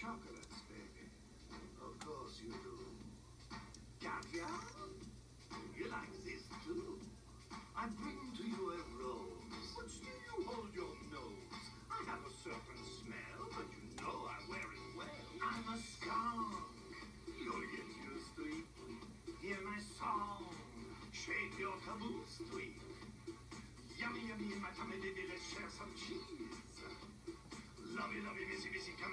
chocolate. I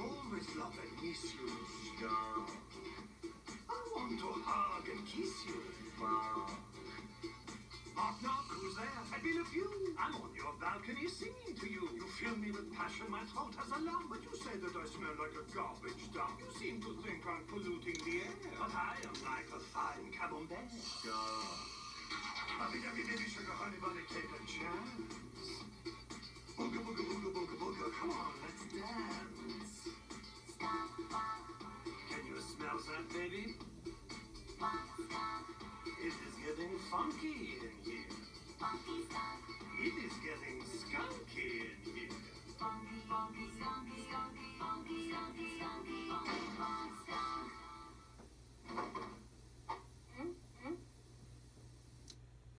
always love and miss you, skunk. I want to hug and kiss you. Knock, knock, who's there? I feel a few. I'm on your balcony singing to you. You fill me with passion, my throat has a lump. But you say that I smell like a garbage dump. You seem to think I'm polluting the air. But I am like a fine camembert. Lovey, lovey, baby, sugar, honey, bunny, cake, and chance. Baby? It is getting funky in here.